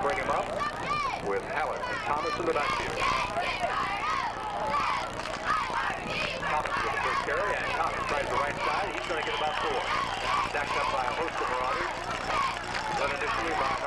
will bring him up with Hallett and Thomas in the backfield. Thomas with the first carry, and Thomas tries the right side. He's going to get about four. Stacked up by a host of marauders, but additionally by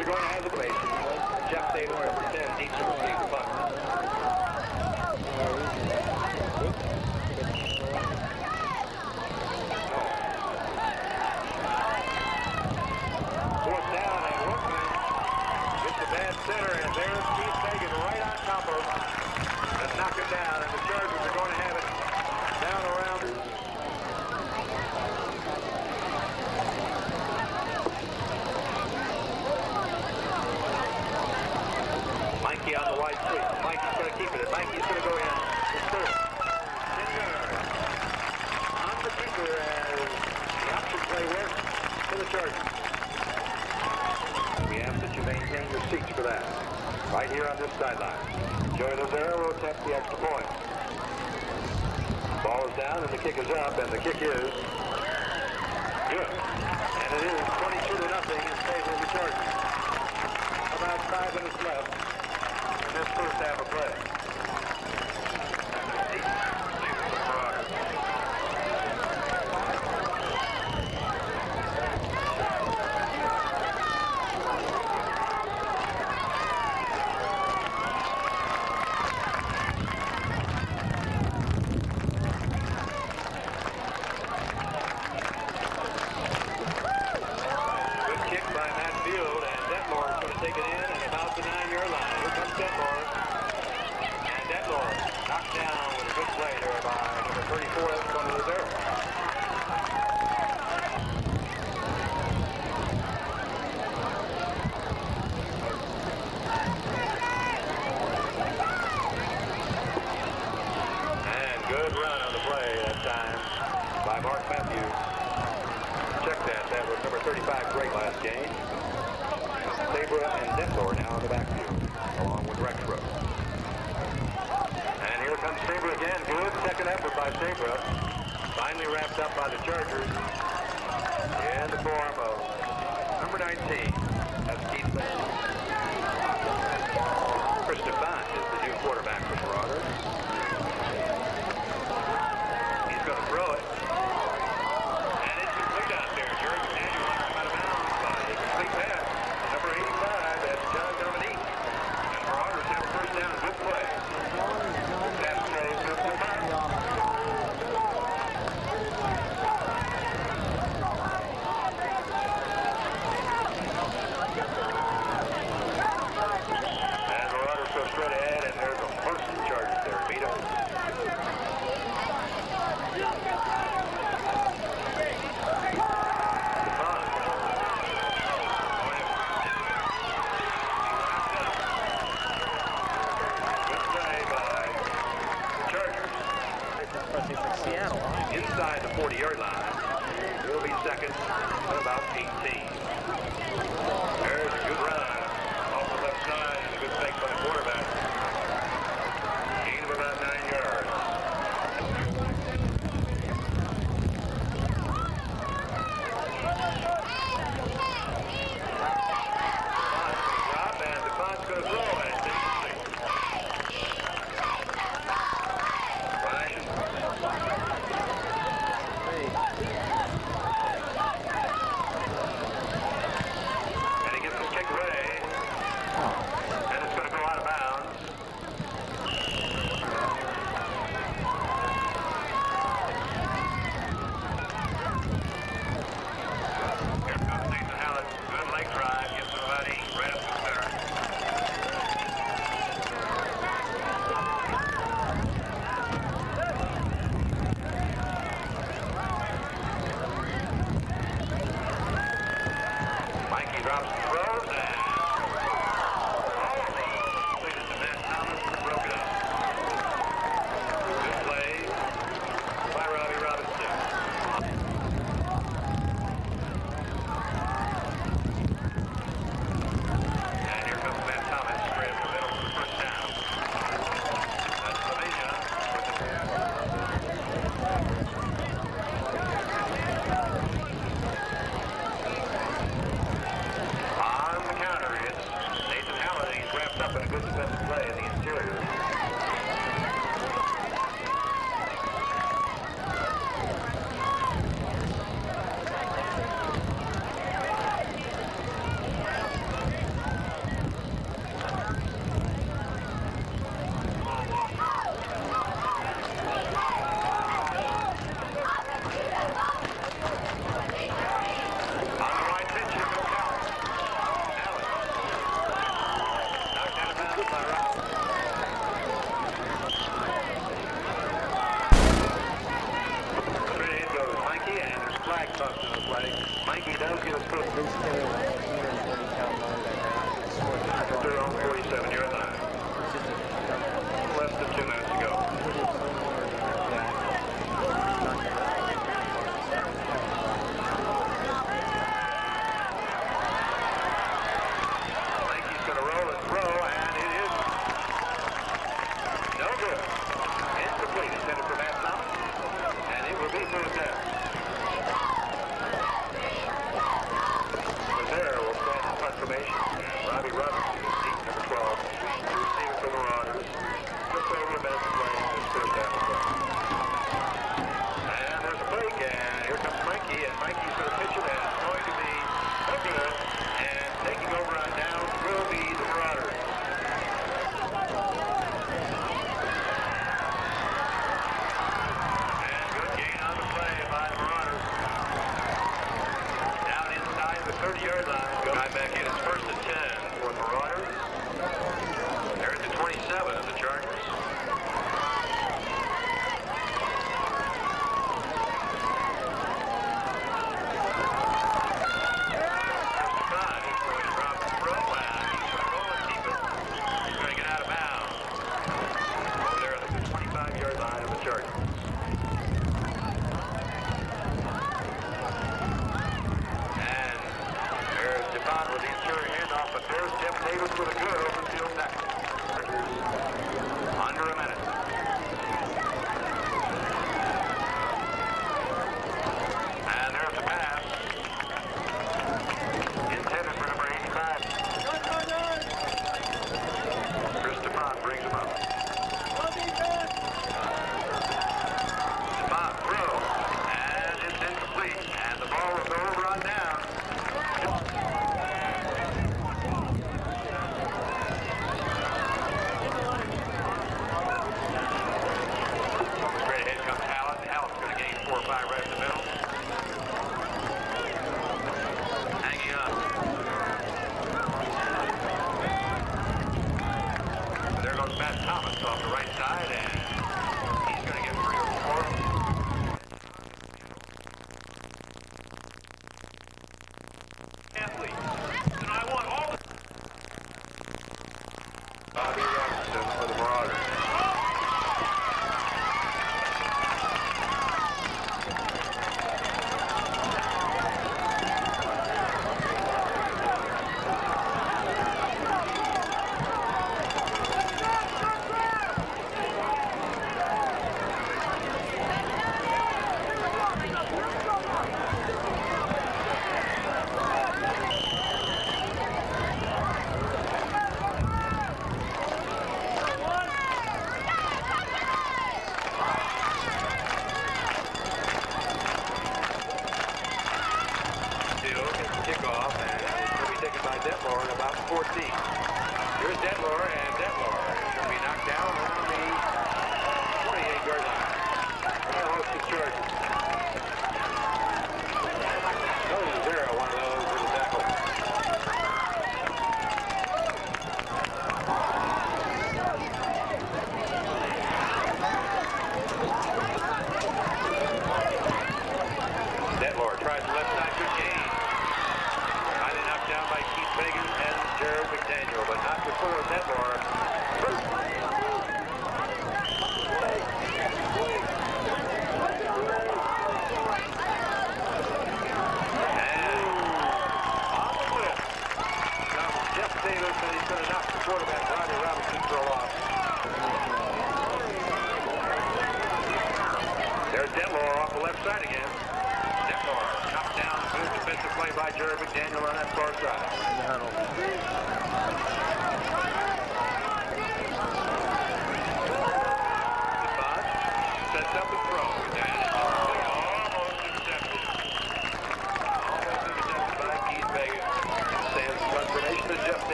are going to have the place. Jeff Taylor and Sam Deitch are receiving pucks. seats for that. Right here on this sideline. Joey Lazaro will attempt the extra point. Ball is down and the kick is up, and the kick is good. And it is 22 to nothing in favor of the Chargers. About five minutes left in this first half of play. take in at about the nine-yard line. Here comes Detmore. And Detmore knocked down with a good play there by number 34, Elton there. by Finally wrapped up by the Chargers.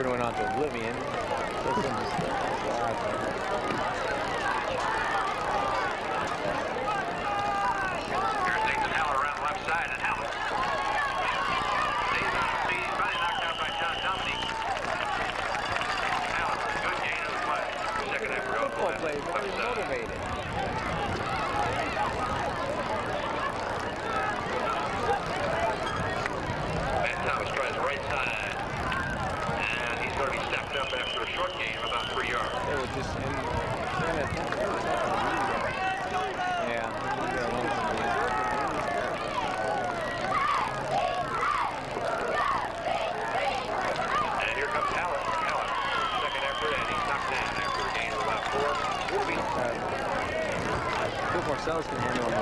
Crawford went on to oblivion. Kyle's can handle it.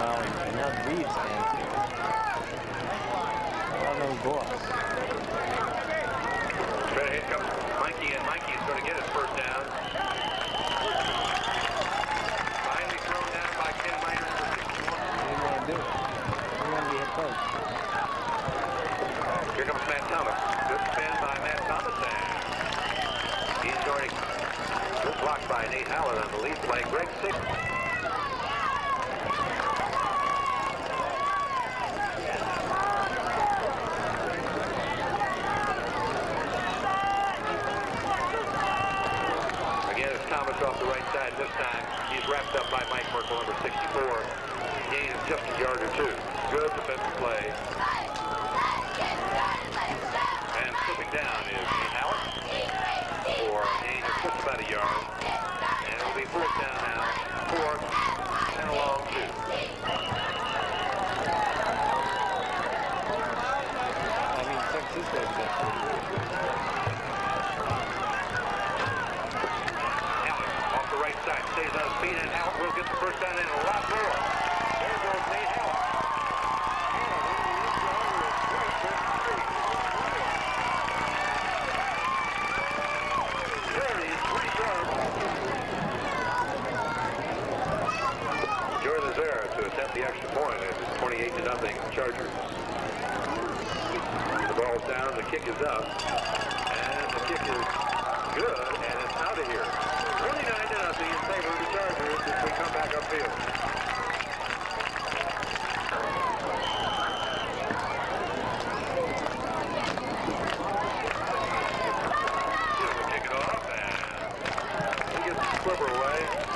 Thomas off the right side this time. He's wrapped up by Mike Merkel, number 64. Gain is just a yard or two. Good defensive play. And slipping down is comes up. And the kick is good, and it's out of here. 29 to nothing in favor of the Chargers as we come back upfield. Away.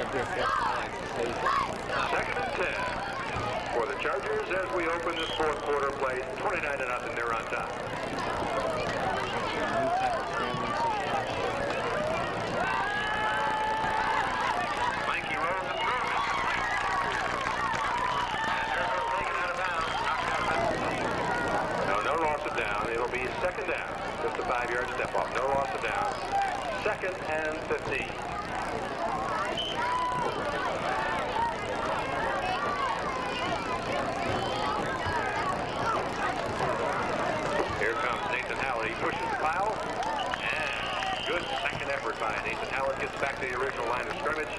Second and 10 for the Chargers as we open this fourth quarter play. 29 to nothing. They're on top. Second down, just a five-yard step off. No loss of down. Second and 15. And Howard gets back to the original line of scrimmage.